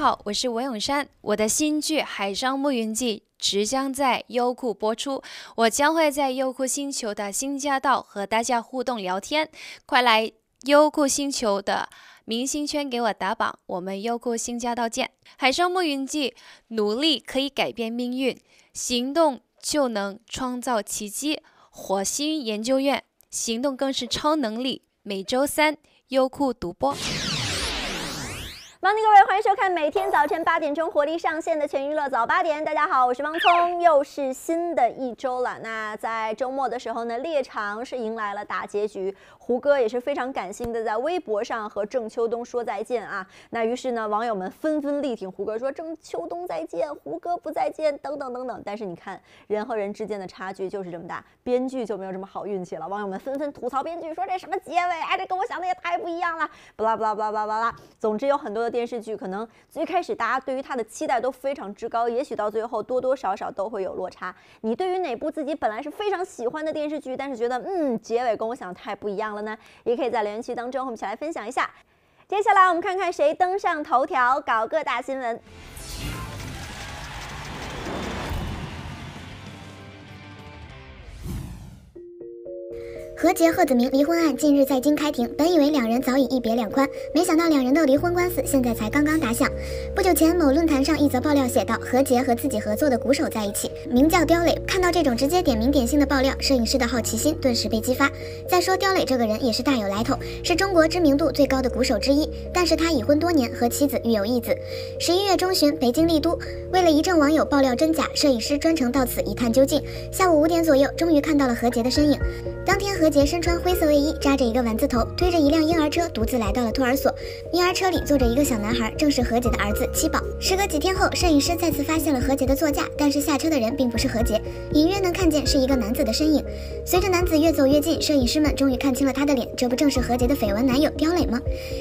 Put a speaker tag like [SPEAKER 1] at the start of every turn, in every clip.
[SPEAKER 1] 好，我是文咏珊。我的新剧《海上牧云记》即将在优酷播出，我将会在优酷星球的新家道和大家互动聊天，快来优酷星球的明星圈给我打榜，我们优酷新家道见。《海上牧云记》，努力可以改变命运，行动就能创造奇迹。火星研究院，行动更是超能力。每周三优酷独播。
[SPEAKER 2] 欢迎各位，欢迎收看每天早晨八点钟活力上线的全娱乐早八点。大家好，我是汪聪，又是新的一周了。那在周末的时候呢，猎场是迎来了大结局，胡歌也是非常感性的在微博上和郑秋冬说再见啊。那于是呢，网友们纷纷力挺胡歌，说郑秋冬再见，胡歌不再见，等等等等。但是你看，人和人之间的差距就是这么大，编剧就没有这么好运气了。网友们纷纷吐槽编剧，说这什么结尾，哎，这跟我想的也太不一样了，巴拉巴拉巴拉巴拉。总之有很多的。电视剧可能最开始大家对于它的期待都非常之高，也许到最后多多少少都会有落差。你对于哪部自己本来是非常喜欢的电视剧，但是觉得嗯结尾跟我想的太不一样了呢？也可以在留言区当中我们一起来分享一下。接下来我们看看谁登上头条，搞各大新闻。
[SPEAKER 3] 何洁贺子铭离婚案近日在京开庭，本以为两人早已一别两宽，没想到两人的离婚官司现在才刚刚打响。不久前，某论坛上一则爆料写道，何洁和自己合作的鼓手在一起，名叫刁磊。看到这种直接点名点姓的爆料，摄影师的好奇心顿时被激发。再说刁磊这个人也是大有来头，是中国知名度最高的鼓手之一，但是他已婚多年，和妻子育有一子。十一月中旬，北京丽都，为了一众网友爆料真假，摄影师专程到此一探究竟。下午五点左右，终于看到了何洁的身影。当天何。杰身穿灰色卫衣，扎着一个丸子头，推着一辆婴儿车，独自来到了托儿所。婴儿车里坐着一个小男孩，正是何洁的儿子七宝。时隔几天后，摄影师再次发现了何洁的座驾，但是下车的人并不是何洁，隐约能看见是一个男子的身影。随着男子越走越近，摄影师们终于看清了他的脸，这不正是何洁的绯闻男友刁磊吗？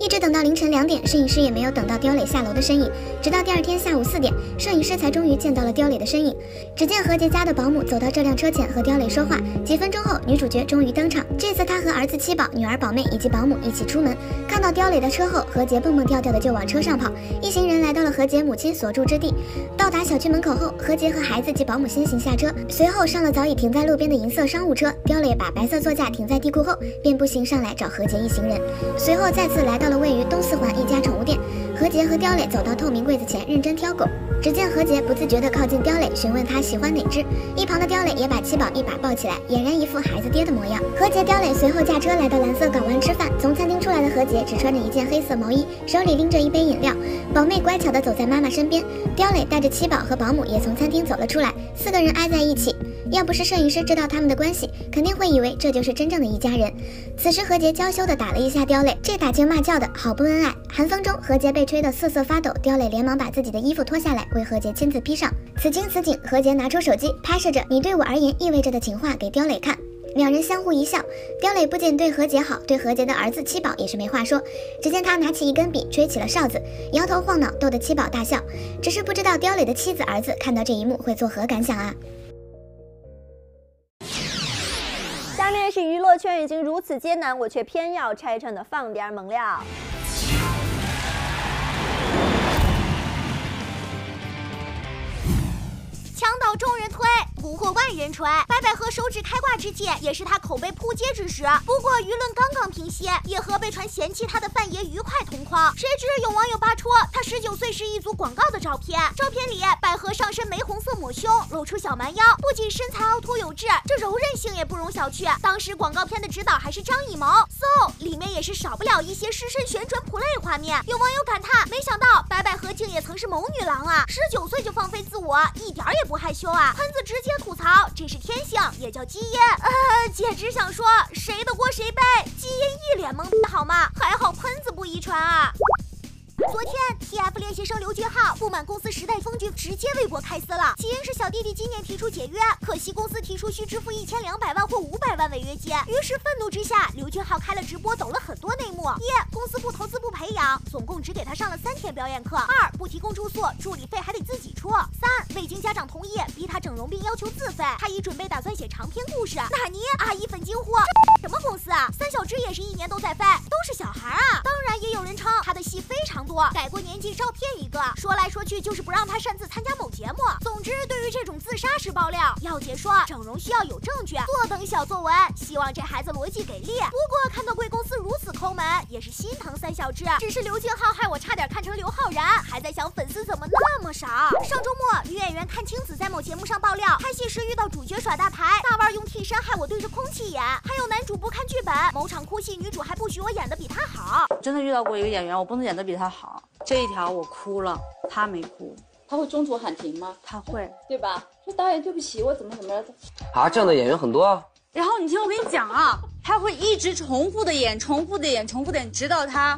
[SPEAKER 3] 一直等到凌晨两点，摄影师也没有等到刁磊下楼的身影，直到第二天下午四点，摄影师才终于见到了刁磊的身影。只见何洁家的保姆走到这辆车前和刁磊说话，几分钟后，女主角终于登场。这次他和儿子七宝、女儿宝妹以及保姆一起出门，看到刁磊的车后，何洁蹦蹦跳跳的就往车上跑。一行人来到了何洁母亲所住之地。到达小区门口后，何洁和孩子及保姆先行下车，随后上了早已停在路边的银色商务车。刁磊把白色座驾停在地库后，便步行上来找何洁一行人。随后再次来到了位于东四环一家宠物店。何洁和刁磊走到透明柜子前，认真挑狗。只见何洁不自觉地靠近刁磊，询问他喜欢哪只。一旁的刁磊也把七宝一把抱起来，俨然一副孩子爹的模样。何洁、刁磊随后驾车来到蓝色港湾吃饭。从餐厅出来的何洁只穿着一件黑色毛衣，手里拎着一杯饮料。宝妹乖巧地走在妈妈身边。刁磊带着七宝和保姆也从餐厅走了出来，四个人挨在一起。要不是摄影师知道他们的关系，肯定会以为这就是真正的一家人。此时何洁娇羞地打了一下刁磊，这打情骂俏的好不恩爱。寒风中，何洁被吹得瑟瑟发抖，刁磊连忙把自己的衣服脱下来为何洁亲自披上。此情此景，何洁拿出手机拍摄着“你对我而言意味着的情话”给刁磊看，两人相互一笑。刁磊不仅对何洁好，对何洁的儿子七宝也是没话说。只见他拿起一根笔，吹起了哨子，摇头晃脑，逗得七宝大笑。只是不知道刁磊的妻子儿子看到这一幕会作何感想啊？
[SPEAKER 2] 即便是娱乐圈已经如此艰难，我却偏要拆穿的放点猛料。
[SPEAKER 4] 墙倒众人推。蛊惑万人锤，白百合手指开挂之际，也是她口碑扑街之时。不过舆论刚刚平息，也和被传嫌弃她的范爷愉快同框。谁知有网友扒出她十九岁时一组广告的照片，照片里百合上身玫红色抹胸，露出小蛮腰，不仅身材凹凸有致，这柔韧性也不容小觑。当时广告片的指导还是张艺谋，so 里面也是少不了一些失身旋转 play 画面。有网友感叹：没想白百合竟也曾是某女郎啊，十九岁就放飞自我，一点也不害羞啊，喷子直接。吐槽，这是天性，也叫基因。呃，姐只想说，谁的锅谁背，基因一脸懵逼，好吗？还好喷子不遗传啊。昨天，TF 练习生刘俊浩不满公司时代峰峻，直接微博开撕了。起因是小弟弟今年提出解约，可惜公司提出需支付一千两百万或五百万违约金。于是愤怒之下，刘俊浩开了直播，抖了很多内幕。一，公司不投资不培养，总共只给他上了三天表演课。二，不提供住宿，助理费还得自己出。三，未经家长同意，逼他整容并要求自费。他已准备打算写长篇故事。纳尼？阿姨粉惊呼，什么公司啊？三小只也是一年都在飞，都是小孩啊。当然也有人。称他的戏非常多，改过年纪照片一个，说来说去就是不让他擅自参加某节目。总之，对于这种自杀式爆料，耀姐说整容需要有证据，坐等小作文。希望这孩子逻辑给力。不过看到贵公司如此抠门，也是心疼三小只。只是刘静浩害我差点看成刘昊然，还在想粉丝怎么那么少。上周末，女演员阚清子在某节目上爆料，拍戏时遇到主角耍大牌，大腕用替身害我对着空气演。还有男主不看剧本，某场哭戏女主还不许我演的比他好。
[SPEAKER 5] 真的遇到过一个演员，我不能演的比他好。这一条我哭了，他没哭。
[SPEAKER 6] 他会中途喊停吗？
[SPEAKER 5] 他会，
[SPEAKER 6] 对吧？说导演对不起，我怎么怎么着？
[SPEAKER 7] 啊，这样的演员很多啊。
[SPEAKER 5] 然后你听我跟你讲啊，他会一直重复的演，重复的演，重复的演，直到他。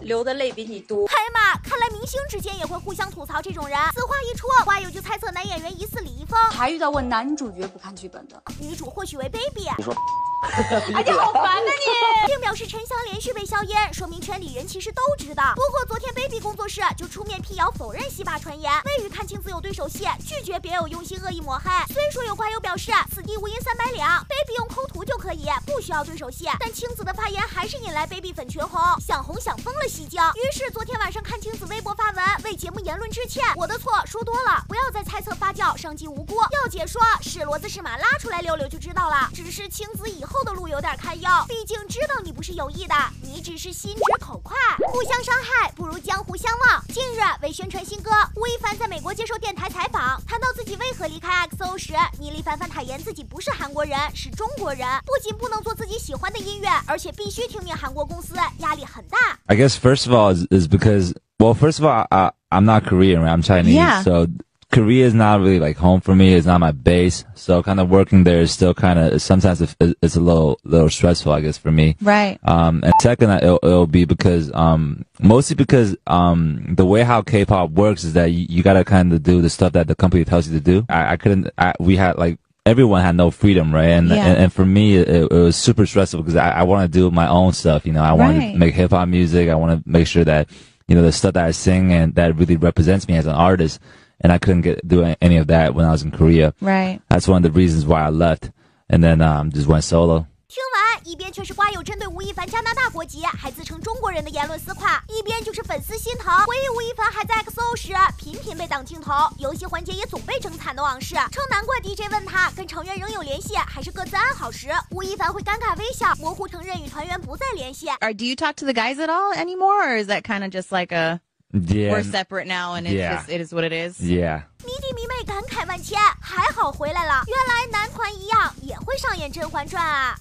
[SPEAKER 5] 流的泪比你多，
[SPEAKER 4] 哎呀妈！看来明星之间也会互相吐槽这种人。此话一出，网友就猜测男演员疑似李易峰。
[SPEAKER 5] 还遇到过男主角不看剧本的，
[SPEAKER 4] 女主或许为 baby。
[SPEAKER 7] 你说。
[SPEAKER 5] 哎呀，好烦呐你！
[SPEAKER 4] 并表示陈香连续被消烟，说明圈里人其实都知道。不过昨天 baby 工作室就出面辟谣，否认戏霸传言，未与阚清子有对手戏，拒绝别有用心恶意抹黑。虽说有瓜友表示此地无银三百两，baby 用抠图就可以，不需要对手戏，但清子的发言还是引来 baby 粉群红，想红想疯了戏精。于是昨天晚上阚清子微博发文为节目言论致歉，我的错，说多了，不要再猜测发酵，伤及无辜。要解说是骡子是马，拉出来溜溜就知道了。只是清子以后。后的路有点堪忧，毕竟知道你不是有意的，你只是心直口快。互相伤害不如江湖相望。近日为宣传新歌，吴亦凡在美国接受电台采访，谈到自己为何离开 XO 时，倪丽凡凡坦言自己不是韩国人，是中国人，不仅不能做自己喜欢的音乐，而且必须听命韩国公司，压力很大。
[SPEAKER 8] I guess first of all is is because well, first of all, I I'm not Korean, I'm Chinese, so. Korea is not really like home for me. It's not my base. So kind of working there is still kind of, sometimes it's a little, little stressful, I guess, for me.
[SPEAKER 9] Right.
[SPEAKER 8] Um, and second, it'll, it'll be because, um, mostly because, um, the way how K-pop works is that you, you gotta kind of do the stuff that the company tells you to do. I, I couldn't, I, we had like, everyone had no freedom, right? And, yeah. and, and, for me, it, it, was super stressful because I, I want to do my own stuff. You know, I want right. to make hip hop music. I want to make sure that, you know, the stuff that I sing and that really represents me as an artist and I couldn't get do any of that when I was in Korea.
[SPEAKER 9] Right.
[SPEAKER 8] That's one of the reasons why I left, and then um, just went solo.
[SPEAKER 4] 听完，一边却是瓜友针对吴亦凡加拿大国籍还自称中国人的言论撕垮，一边就是粉丝心疼，回忆吴亦凡还在 XO 时频频被挡镜头，游戏环节也总被整惨的往事，称难怪 DJ 问他跟成员仍有联系还是各自安好时，吴亦凡会尴尬微笑，模糊承认与团员不再联系。
[SPEAKER 9] Or do you talk to the guys at all anymore, or is that kind of just like a
[SPEAKER 8] yeah.
[SPEAKER 9] We're separate now, and it's yeah. just it is what it is.
[SPEAKER 8] Yeah.
[SPEAKER 4] 迷弟迷妹感慨万千，还好回来了。原来男团一样也会上演《甄嬛传》啊。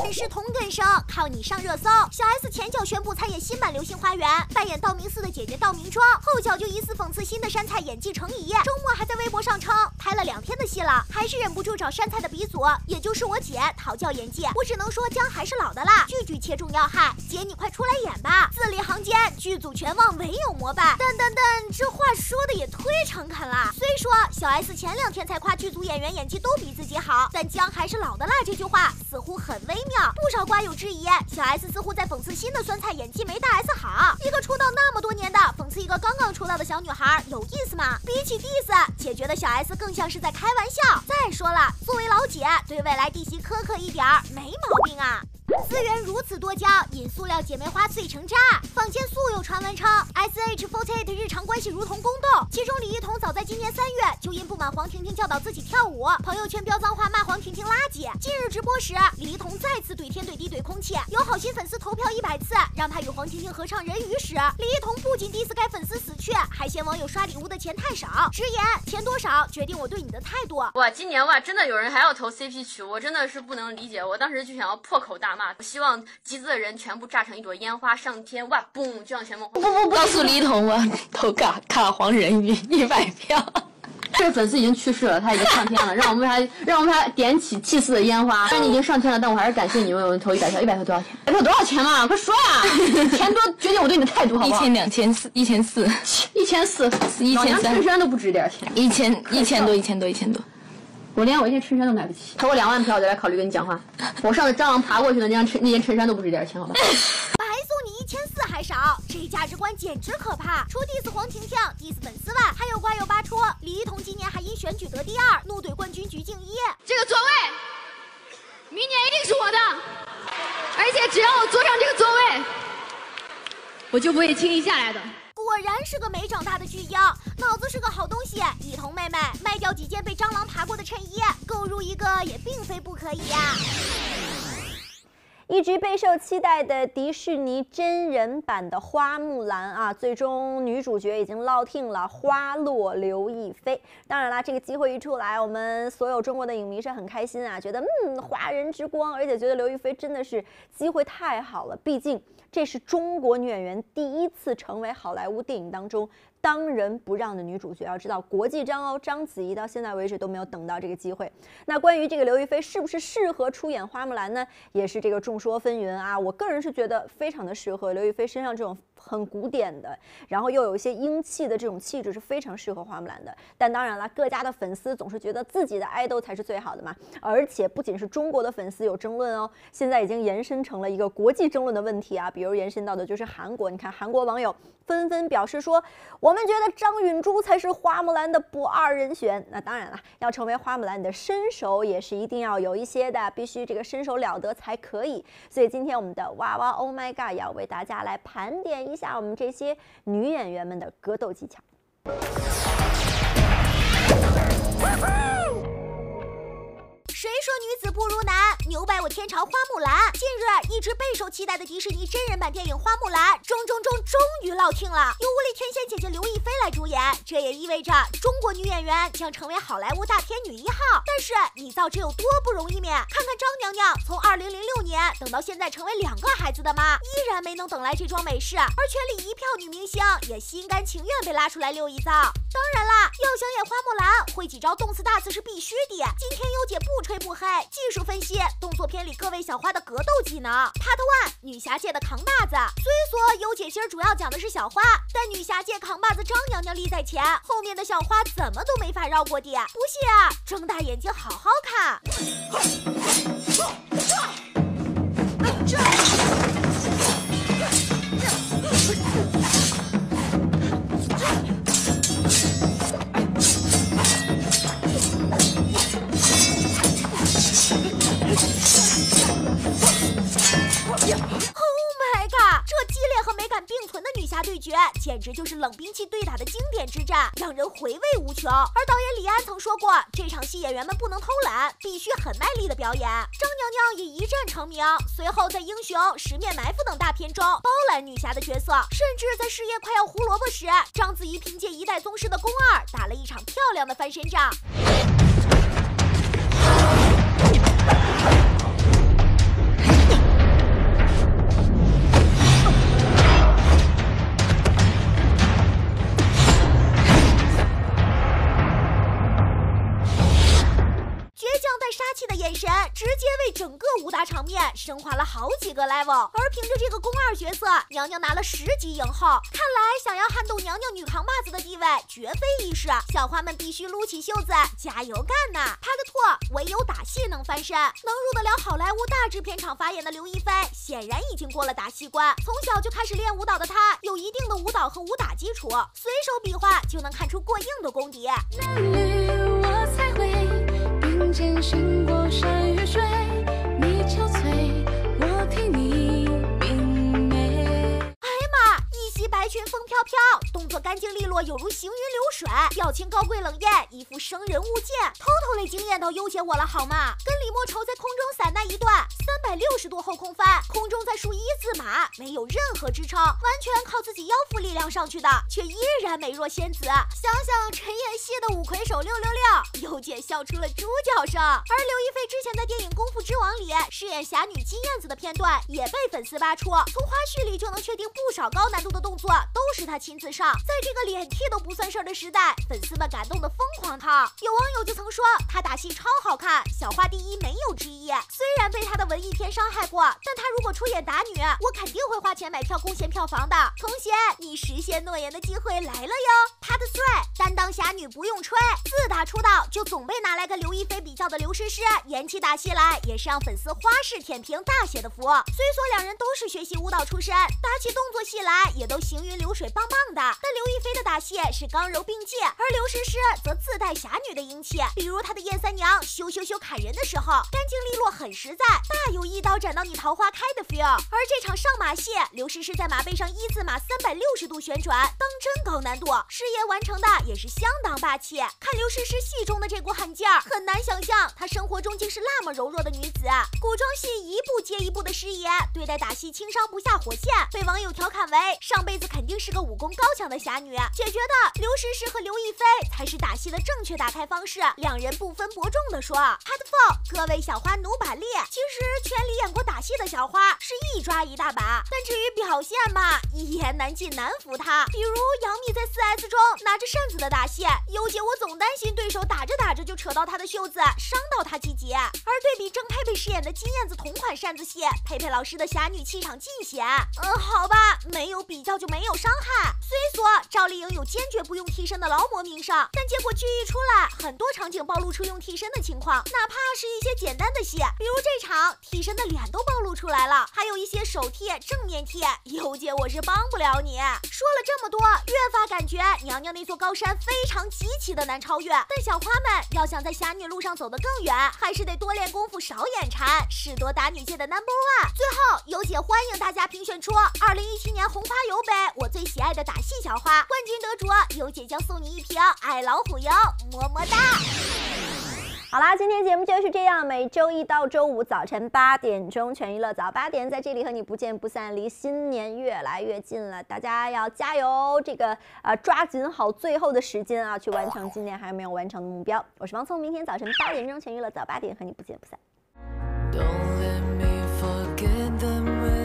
[SPEAKER 4] 本是同根生，靠你上热搜。小 S 前脚宣布参演新版《流星花园》，扮演道明寺的姐姐道明庄，后脚就疑似讽刺新的杉菜演技成疑。周末还在微博上称拍了两天的戏了，还是忍不住找杉菜的鼻祖，也就是我姐讨教演技。我只能说姜还是老的辣，句句切中要害。姐你快出来演吧！字里行间剧组全忘唯有膜拜。但但但这话说的也忒诚恳了。虽说小 S 前两天才夸剧组演员演技都比自己好，但姜还是老的辣这句话似乎很微。妙，不少瓜友质疑，小 S 似乎在讽刺新的酸菜演技没大 S 好。一个出道那么多年的，讽刺一个刚刚出道的小女孩，有意思吗？比起 diss，姐觉得小 S 更像是在开玩笑。再说了，作为老姐，对未来弟媳苛刻一点儿没毛病啊。资源如此多娇，引塑料姐妹花碎成渣。坊间素有传闻称，S H forty eight 日常关系如同宫斗。其中李一桐早在今年三月就因不满黄婷婷教导自己跳舞，朋友圈飙脏话骂黄婷婷垃圾。近日直播时，李一桐再次怼天怼地怼空气。有好心粉丝投票一百次，让他与黄婷婷合唱人鱼时，李一桐不仅 diss 该粉丝死去，还嫌网友刷礼物的钱太少，直言钱多少决定我对你的态度。
[SPEAKER 6] 哇，今年哇，真的有人还要投 CP 曲，我真的是不能理解。我当时就想要破口大骂。我希望集资的人全部炸成一朵烟花上天，哇，嘣，就像旋风。
[SPEAKER 10] 不不不，告诉李彤我投卡卡黄人鱼一百票。
[SPEAKER 6] 这粉丝已经去世了，他已经上天了，让我们为他让我们为他点起祭祀的烟花。虽然你已经上天了，但我还是感谢你为我们投一百票。一百票多少钱？一百票多少钱嘛？快说呀！钱多决定我对你的态度，好不
[SPEAKER 10] 好？一千两千四，一千四，
[SPEAKER 6] 一千四，
[SPEAKER 10] 一千三。
[SPEAKER 6] 衬衫都不值点钱。
[SPEAKER 10] 一千一千多，一千多，一千多。
[SPEAKER 6] 我连我一件衬衫都买不起，投我两万票，我再来考虑跟你讲话。我上次蟑螂爬过去的那件衬那件衬衫都不值点钱，好吧？
[SPEAKER 4] 这价值观简直可怕！除 diss 黄婷婷、diss 粉丝外，还有瓜友扒出李一桐今年还因选举得第二，怒怼冠军鞠婧祎。
[SPEAKER 11] 这个座位，明年一定是我的，而且只要我坐上这个座位，我就不会轻易下来的。
[SPEAKER 4] 果然是个没长大的巨婴，脑子是个好东西。一彤妹妹卖掉几件被蟑螂爬过的衬衣，购入一个也并非不可以呀。
[SPEAKER 2] 一直备受期待的迪士尼真人版的花木兰啊，最终女主角已经落听了，花落刘亦菲。当然啦，这个机会一出来，我们所有中国的影迷是很开心啊，觉得嗯，华人之光，而且觉得刘亦菲真的是机会太好了，毕竟这是中国女演员第一次成为好莱坞电影当中。当仁不让的女主角，要知道国际章哦，章子怡到现在为止都没有等到这个机会。那关于这个刘亦菲是不是适合出演花木兰呢？也是这个众说纷纭啊。我个人是觉得非常的适合刘亦菲身上这种很古典的，然后又有一些英气的这种气质是非常适合花木兰的。但当然了，各家的粉丝总是觉得自己的爱豆才是最好的嘛。而且不仅是中国的粉丝有争论哦，现在已经延伸成了一个国际争论的问题啊。比如延伸到的就是韩国，你看韩国网友纷纷表示说。我们觉得张允珠才是花木兰的不二人选。那当然了，要成为花木兰，你的身手也是一定要有一些的，必须这个身手了得才可以。所以今天我们的娃娃 Oh My God 要为大家来盘点一下我们这些女演员们的格斗技巧。
[SPEAKER 4] 谁说女子不如男？牛掰我天朝花木兰！近日，一直备受期待的迪士尼真人版电影《花木兰》终终终终于落听了，由无力天仙姐姐刘亦菲来主演。这也意味着中国女演员将成为好莱坞大片女一号。但是你造这有多不容易咩？看看张娘娘，从二零零六年等到现在成为两个孩子的妈，依然没能等来这桩美事。而圈里一票女明星也心甘情愿被拉出来溜一遭。当然啦，要想演花木兰，会几招动次大次是必须的。今天优姐不。吹不黑，技术分析动作片里各位小花的格斗技能。Part One，女侠界的扛把子。虽说优姐今儿主要讲的是小花，但女侠界扛把子张娘娘立在前，后面的小花怎么都没法绕过的。不信啊，睁大眼睛好好看。过，这场戏演员们不能偷懒，必须很卖力的表演。张娘娘也一战成名，随后在《英雄》《十面埋伏》等大片中包揽女侠的角色，甚至在事业快要胡萝卜时，章子怡凭借一代宗师的宫二打了一场漂亮的翻身仗。整个武打场面升华了好几个 level，而凭着这个宫二角色，娘娘拿了十级影后。看来想要撼动娘娘女扛把子的地位，绝非易事。小花们必须撸起袖子，加油干呐！Part Two，唯有打戏能翻身，能入得了好莱坞大制片厂法眼的刘亦菲，显然已经过了打戏关。从小就开始练舞蹈的她，有一定的舞蹈和武打基础，随手比划就能看出过硬的功底。那里我才会并肩行过山与水，裙风飘飘，动作干净利落，有如行云流水，表情高贵冷艳，一副生人勿近，偷偷的惊艳到优姐我了好吗？跟李莫愁在空中散那一段三百六十度后空翻，空中再竖一字马，没有任何支撑，完全靠自己腰腹力量上去的，却依然美若仙子。想想陈妍希的五魁首六六六，优姐笑出了猪叫声。而刘亦菲之前在电影《功夫之王》里饰演侠女金燕子的片段也被粉丝扒出，从花絮里就能确定不少高难度的动作都是他亲自上。在这个脸替都不算事儿的时代，粉丝们感动的疯狂套。有网友就曾说他打戏超好看，小花第一没有之一。虽然被他的文艺片伤害过，但他如果出演打女，我肯定会花钱买票贡献票房的。童贤，你实现诺言的机会来了哟他的帅担当侠女不用吹，自打出道就总被拿来跟刘亦菲比较的刘诗诗，演起打戏来也是让粉丝花式舔屏大写的服。虽说两人都是学习舞蹈出身，打起动作戏来也都行云流水，棒棒的。但刘亦菲的打戏是刚柔并济，而刘诗诗则自带侠女的英气，比如她的燕三娘羞羞羞砍人的时候，干净利落，很实在，大有一刀斩到你桃花开的 feel。而这场上马戏，刘诗诗在马背上一字马三百六十度旋转，当真高难度，事业完成的也是相当霸气。看刘诗诗戏中的这股狠劲儿，很难想象她生活中竟是那么柔弱的女子。古装戏一部接一部的师爷对待打戏轻伤不下火线，被网友调侃为上辈子肯定是个武功高强的侠女，姐觉得刘诗诗和刘亦菲才是打戏的正确打开方式。两人不分伯仲的说：“Headphone，各位小花努把力。”其实圈里演过打戏的小花是一抓一大把，但至于表现嘛，一言难尽，难服她。比如杨幂在四 S 中拿着扇子的打戏，优姐我总担心对手打着打着就扯到她的袖子，伤到她鸡节。而对比郑佩佩饰演的金燕子同款扇子戏，佩佩老师的侠女气场尽显。嗯，好吧，没有比较就没有有伤害。虽说赵丽颖有坚决不用替身的劳模名声，但结果剧一出来，很多场景暴露出用替身的情况，哪怕是一些简单的戏，比如这场替身的脸都暴露出来了，还有一些手替、正面替，尤姐我是帮不了你。说了这么多，越发感觉娘娘那座高山非常极其的难超越。但小花们要想在侠女路上走得更远，还是得多练功夫，少眼馋，是多打女界的 number one。最后，尤姐欢迎大家评选出二零一七年红花油杯我最喜爱的打戏小花冠军得主，尤姐将送你一瓶爱老虎油，么么哒。
[SPEAKER 2] 好啦，今天节目就是这样。每周一到周五早晨八点钟，全娱乐早八点在这里和你不见不散。离新年越来越近了，大家要加油！这个呃，抓紧好最后的时间啊，去完成今年还没有完成的目标。我是王聪，明天早晨八点钟，全娱乐早八点和你不见不散。
[SPEAKER 11] Don't let me forget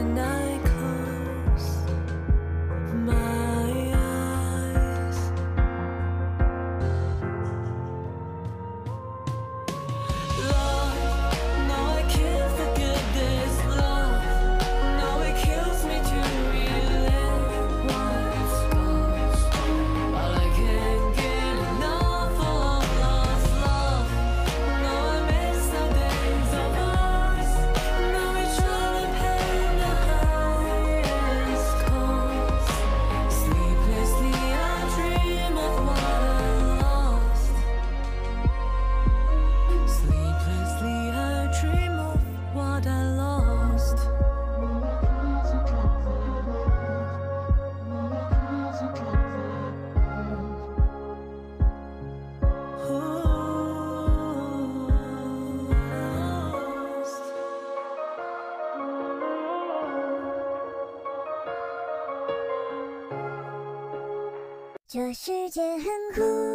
[SPEAKER 3] 这世界很酷。